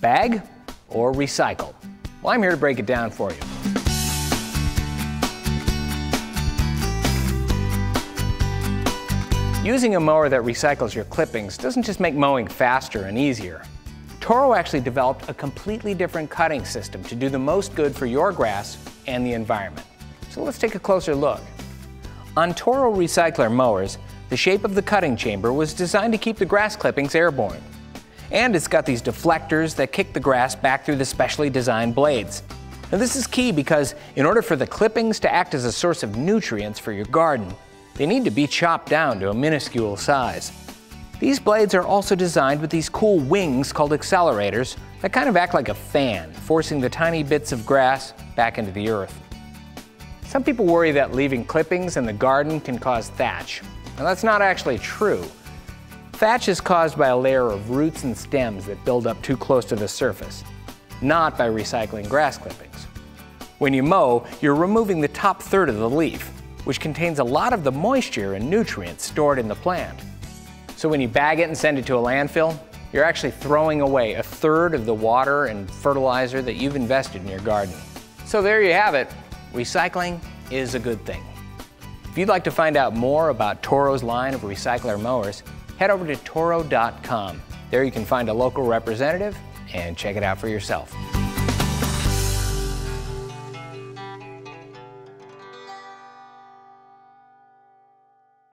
Bag or recycle? Well, I'm here to break it down for you. Using a mower that recycles your clippings doesn't just make mowing faster and easier. Toro actually developed a completely different cutting system to do the most good for your grass and the environment. So let's take a closer look. On Toro Recycler mowers, the shape of the cutting chamber was designed to keep the grass clippings airborne. And it's got these deflectors that kick the grass back through the specially designed blades. Now this is key because in order for the clippings to act as a source of nutrients for your garden, they need to be chopped down to a minuscule size. These blades are also designed with these cool wings called accelerators that kind of act like a fan, forcing the tiny bits of grass back into the earth. Some people worry that leaving clippings in the garden can cause thatch. Now that's not actually true. Thatch is caused by a layer of roots and stems that build up too close to the surface, not by recycling grass clippings. When you mow, you're removing the top third of the leaf, which contains a lot of the moisture and nutrients stored in the plant. So when you bag it and send it to a landfill, you're actually throwing away a third of the water and fertilizer that you've invested in your garden. So there you have it. Recycling is a good thing. If you'd like to find out more about Toro's line of recycler mowers, head over to toro.com. There you can find a local representative and check it out for yourself.